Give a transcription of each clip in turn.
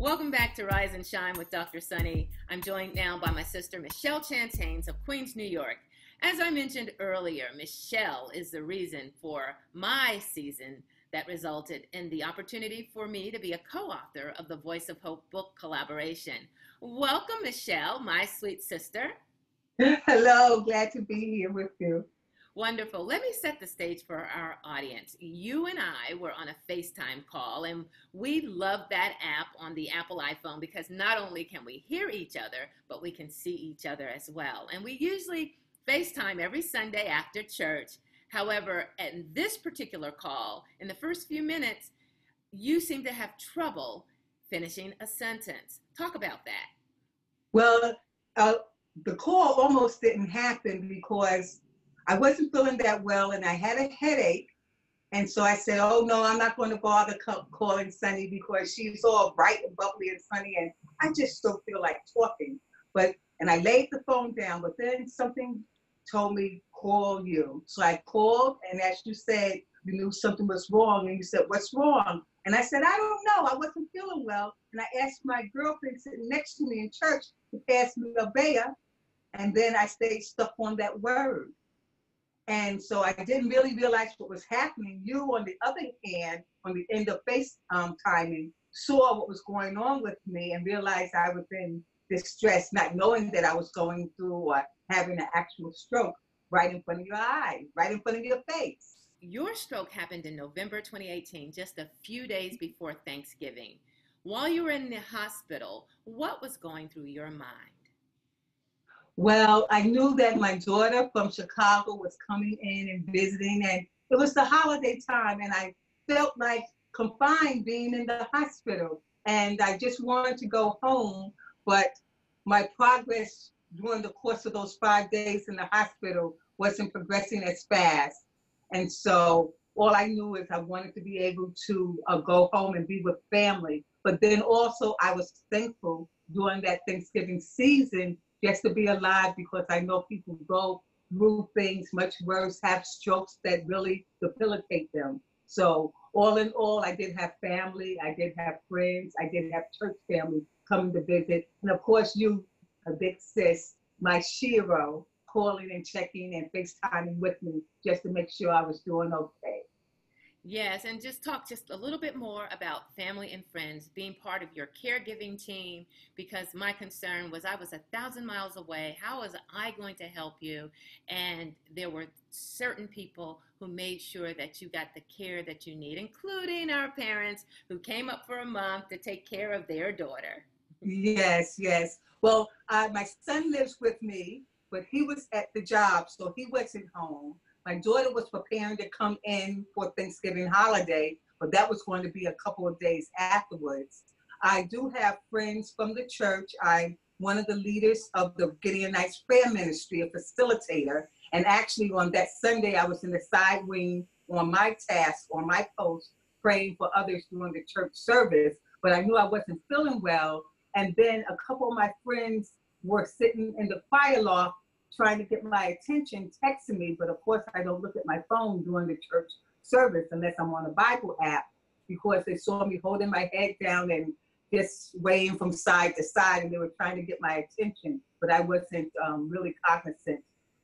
Welcome back to Rise and Shine with Dr. Sunny. I'm joined now by my sister Michelle Chance Haynes of Queens, New York. As I mentioned earlier, Michelle is the reason for my season that resulted in the opportunity for me to be a co author of the Voice of Hope book collaboration. Welcome, Michelle, my sweet sister. Hello, glad to be here with you. Wonderful. Let me set the stage for our audience. You and I were on a FaceTime call, and we love that app on the Apple iPhone because not only can we hear each other, but we can see each other as well. And we usually FaceTime every Sunday after church However, in this particular call, in the first few minutes, you seem to have trouble finishing a sentence. Talk about that. Well, uh, the call almost didn't happen because I wasn't feeling that well and I had a headache. And so I said, oh no, I'm not going to bother calling Sunny because she's all bright and bubbly and sunny. and I just don't feel like talking. But, and I laid the phone down, but then something told me call you. So I called, and as you said, you knew something was wrong, and you said, "What's wrong?" And I said, "I don't know. I wasn't feeling well." And I asked my girlfriend sitting next to me in church to pass me a Bayer, and then I stayed stuck on that word. And so I didn't really realize what was happening. You, on the other hand, on the end of face um, timing, saw what was going on with me and realized I was in distress, not knowing that I was going through or having an actual stroke right in front of your eye, right in front of your face. Your stroke happened in November 2018, just a few days before Thanksgiving. While you were in the hospital, what was going through your mind? Well, I knew that my daughter from Chicago was coming in and visiting, and it was the holiday time, and I felt like confined being in the hospital. And I just wanted to go home, but my progress during the course of those five days in the hospital wasn't progressing as fast. And so all I knew is I wanted to be able to uh, go home and be with family. But then also I was thankful during that Thanksgiving season just to be alive because I know people go through things much worse, have strokes that really debilitate them. So all in all, I did have family, I did have friends, I did have church family coming to visit. And of course you a big sis, my Shiro, calling and checking and FaceTiming with me just to make sure I was doing okay. Yes, and just talk just a little bit more about family and friends being part of your caregiving team because my concern was I was a thousand miles away. How was I going to help you? And there were certain people who made sure that you got the care that you need, including our parents who came up for a month to take care of their daughter. Yes, yes. Well, uh, my son lives with me, but he was at the job, so he wasn't home. My daughter was preparing to come in for Thanksgiving holiday, but that was going to be a couple of days afterwards. I do have friends from the church. I'm one of the leaders of the Gideonites Prayer Ministry, a facilitator. And actually, on that Sunday, I was in the side wing on my task, on my post, praying for others during the church service. But I knew I wasn't feeling well, and then a couple of my friends were sitting in the fire loft trying to get my attention, texting me. But of course, I don't look at my phone during the church service unless I'm on a Bible app because they saw me holding my head down and just swaying from side to side and they were trying to get my attention. But I wasn't um, really cognizant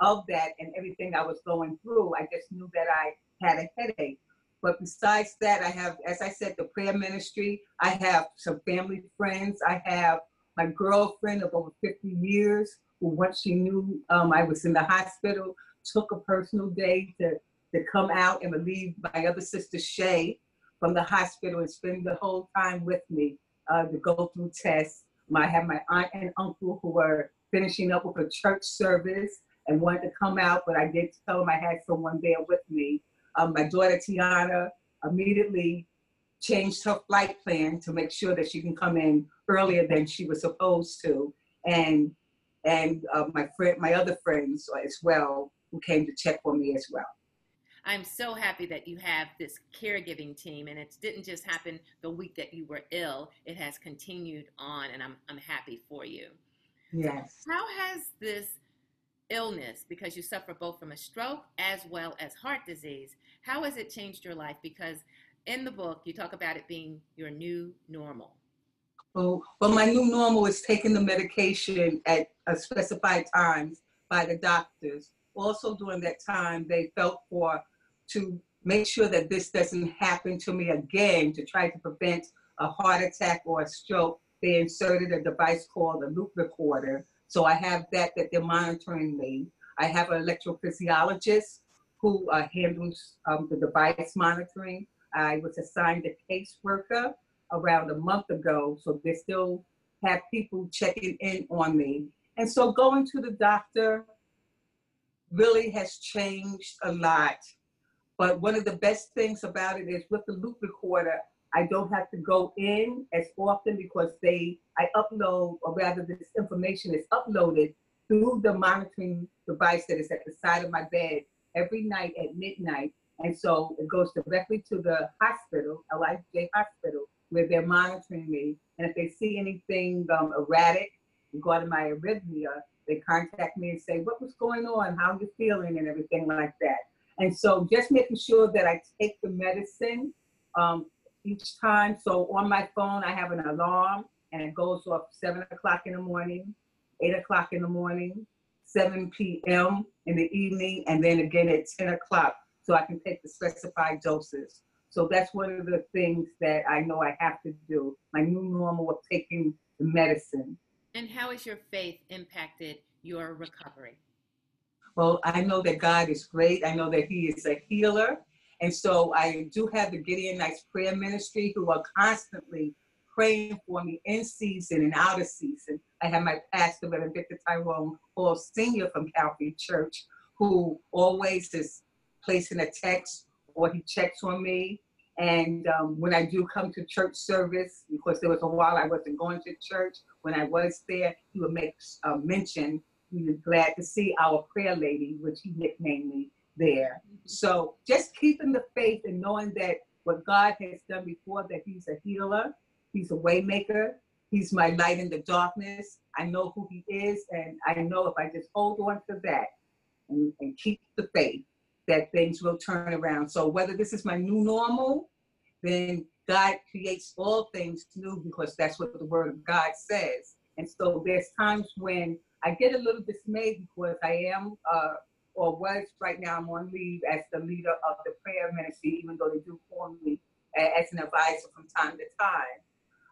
of that and everything I was going through. I just knew that I had a headache. But besides that, I have, as I said, the prayer ministry. I have some family friends. I have my girlfriend of over 50 years once she knew um, I was in the hospital, took a personal day to, to come out and relieve my other sister, Shay, from the hospital and spend the whole time with me uh, to go through tests. I have my aunt and uncle who were finishing up with a church service and wanted to come out, but I did tell them I had someone there with me um, my daughter Tiana immediately changed her flight plan to make sure that she can come in earlier than she was supposed to, and and uh, my friend, my other friends as well, who came to check on me as well. I'm so happy that you have this caregiving team, and it didn't just happen the week that you were ill. It has continued on, and I'm I'm happy for you. Yes. How has this illness, because you suffer both from a stroke as well as heart disease, how has it changed your life? Because in the book, you talk about it being your new normal. Well, my new normal is taking the medication at a specified times by the doctors. Also during that time, they felt for to make sure that this doesn't happen to me again to try to prevent a heart attack or a stroke. They inserted a device called a loop recorder. So I have that that they're monitoring me. I have an electrophysiologist who uh, handles um, the device monitoring. I was assigned a caseworker around a month ago, so they still have people checking in on me. And so going to the doctor really has changed a lot. But one of the best things about it is with the loop recorder, I don't have to go in as often because they I upload, or rather this information is uploaded through the monitoring device that is at the side of my bed every night at midnight. And so it goes directly to the hospital, LIJ hospital, where they're monitoring me. And if they see anything um, erratic regarding my arrhythmia, they contact me and say, what was going on? How are you feeling? And everything like that. And so just making sure that I take the medicine um, each time. So on my phone, I have an alarm and it goes off seven o'clock in the morning, eight o'clock in the morning, 7 p.m. in the evening, and then again at 10 o'clock so I can take the specified doses. So that's one of the things that I know I have to do. My new normal of taking the medicine. And how has your faith impacted your recovery? Well, I know that God is great. I know that He is a healer. And so I do have the Gideonites Prayer Ministry who are constantly praying for me in season and out of season. I have my pastor, Reverend Victor Tyrone Hall Sr. from Calvary Church, who always is placing a text or he checks on me. And um, when I do come to church service, because there was a while I wasn't going to church, when I was there, he would make a uh, mention. He was glad to see our prayer lady, which he nicknamed me there. Mm-hmm. So just keeping the faith and knowing that what God has done before, that He's a healer, He's a waymaker, He's my light in the darkness. I know who He is, and I know if I just hold on to that and, and keep the faith, that things will turn around. So whether this is my new normal, then God creates all things new because that's what the Word of God says. And so there's times when I get a little dismayed because I am, uh, or was right now, I'm on leave as the leader of the prayer ministry, even though they do call me as an advisor from time to time.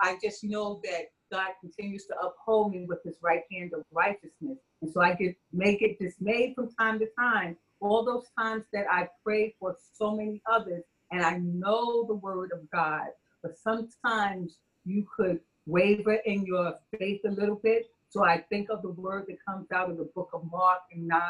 I just know that God continues to uphold me with his right hand of righteousness. And so I get may get dismayed from time to time all those times that I prayed for so many others, and I know the word of God, but sometimes you could waver in your faith a little bit. So I think of the word that comes out of the book of Mark 9,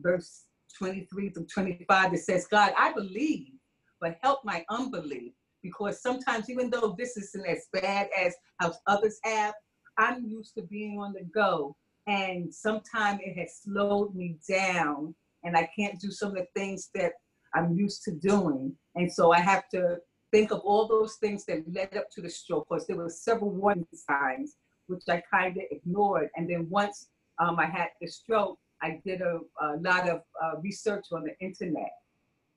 verse 23 to 25, that says, God, I believe, but help my unbelief. Because sometimes, even though this isn't as bad as how others have, I'm used to being on the go. And sometimes it has slowed me down and I can't do some of the things that I'm used to doing. And so I have to think of all those things that led up to the stroke because there were several warning signs which I kind of ignored. And then once um, I had the stroke, I did a, a lot of uh, research on the internet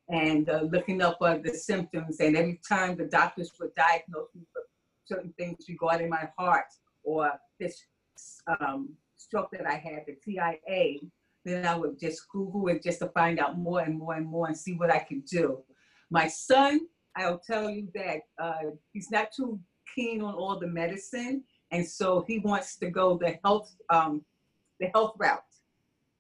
and uh, looking up uh, the symptoms. And every time the doctors would diagnose me with certain things regarding my heart or this um, stroke that I had, the TIA, then I would just Google it just to find out more and more and more and see what I could do. My son, I'll tell you that uh, he's not too keen on all the medicine, and so he wants to go the health um, the health route,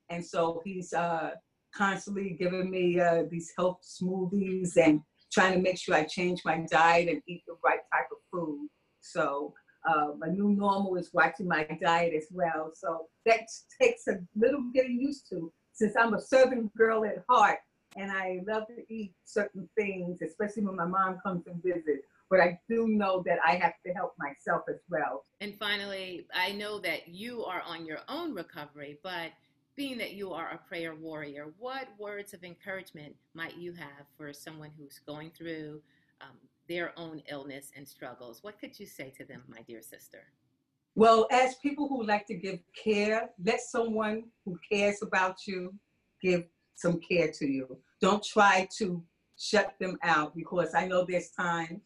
and so he's uh, constantly giving me uh, these health smoothies and trying to make sure I change my diet and eat the right type of food. So uh, my new normal is watching my diet as well. So that takes a little getting used to since I'm a Southern girl at heart and I love to eat certain things, especially when my mom comes and visits. But I do know that I have to help myself as well. And finally, I know that you are on your own recovery, but being that you are a prayer warrior, what words of encouragement might you have for someone who's going through um, their own illness and struggles. What could you say to them, my dear sister? Well, as people who like to give care, let someone who cares about you give some care to you. Don't try to shut them out because I know there's times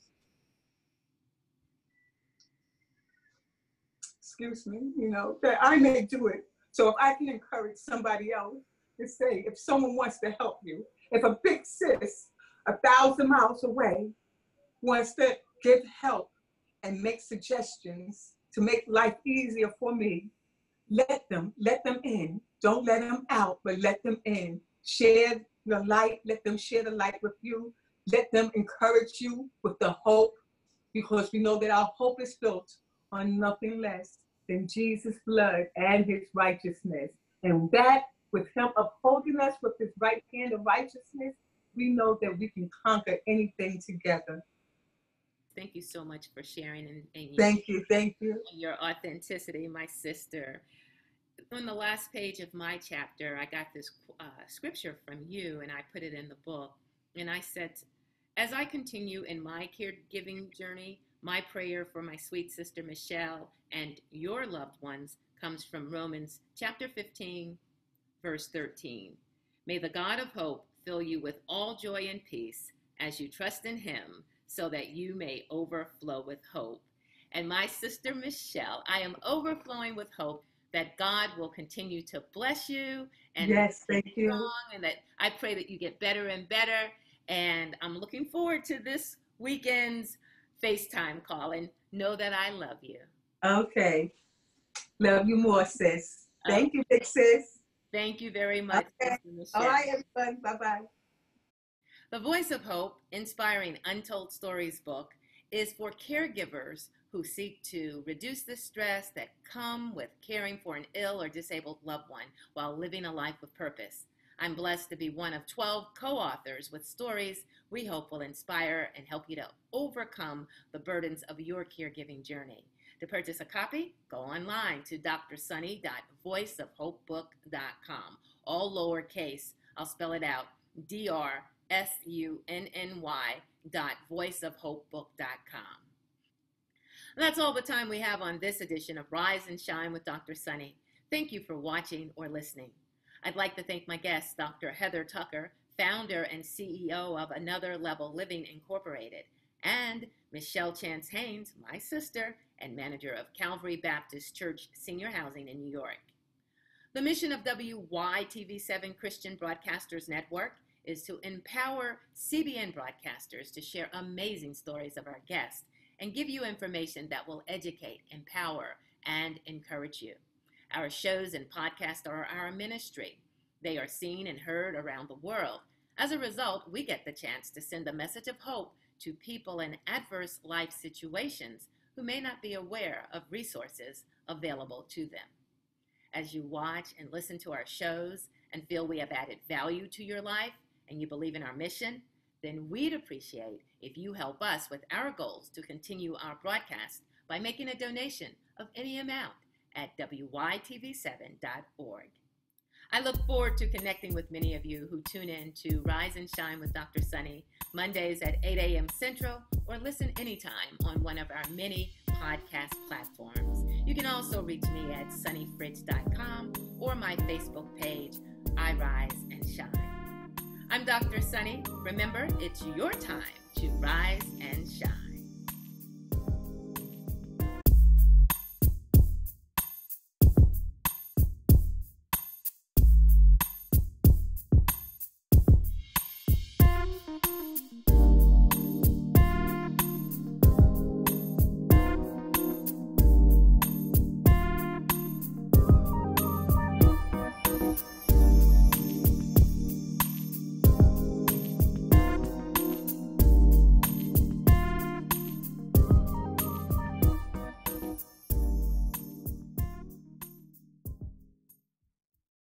excuse me, you know, that I may do it. So if I can encourage somebody else to say, if someone wants to help you, if a big sis a thousand miles away wants to give help and make suggestions to make life easier for me, let them, let them in. Don't let them out, but let them in. Share the light, let them share the light with you. Let them encourage you with the hope, because we know that our hope is built on nothing less than Jesus' blood and his righteousness. And that, with him upholding us with his right hand of righteousness, we know that we can conquer anything together. Thank you so much for sharing and, and your, thank you, thank you. Your authenticity, my sister. On the last page of my chapter, I got this uh, scripture from you, and I put it in the book. And I said, as I continue in my caregiving journey, my prayer for my sweet sister Michelle and your loved ones comes from Romans chapter 15, verse 13. May the God of hope fill you with all joy and peace as you trust in him so that you may overflow with hope. And my sister Michelle, I am overflowing with hope that God will continue to bless you and yes, thank you. And that I pray that you get better and better. And I'm looking forward to this weekend's FaceTime call and know that I love you. Okay. Love you more, sis. Thank okay. you, big sis. Thank you very much. Okay. All right, everyone. Bye bye. The Voice of Hope, Inspiring Untold Stories book is for caregivers who seek to reduce the stress that come with caring for an ill or disabled loved one while living a life with purpose. I'm blessed to be one of 12 co-authors with stories we hope will inspire and help you to overcome the burdens of your caregiving journey. To purchase a copy, go online to drsunny.voiceofhopebook.com. All lowercase. I'll spell it out. D R S U N N Y dot voiceofhopebook.com. That's all the time we have on this edition of Rise and Shine with Dr. Sunny. Thank you for watching or listening. I'd like to thank my guest, Dr. Heather Tucker, founder and CEO of Another Level Living Incorporated, and Michelle Chance Haynes, my sister, and manager of Calvary Baptist Church Senior Housing in New York. The mission of WYTV7 Christian Broadcasters Network is to empower CBN broadcasters to share amazing stories of our guests and give you information that will educate, empower, and encourage you. Our shows and podcasts are our ministry. They are seen and heard around the world. As a result, we get the chance to send a message of hope to people in adverse life situations who may not be aware of resources available to them. As you watch and listen to our shows and feel we have added value to your life and you believe in our mission, then we'd appreciate if you help us with our goals to continue our broadcast by making a donation of any amount at wytv7.org. I look forward to connecting with many of you who tune in to Rise and Shine with Dr. Sunny Mondays at 8 a.m. Central or listen anytime on one of our many podcast platforms. You can also reach me at sunnyfridge.com or my Facebook page, I Rise and Shine. I'm Dr. Sunny. Remember, it's your time to rise and shine.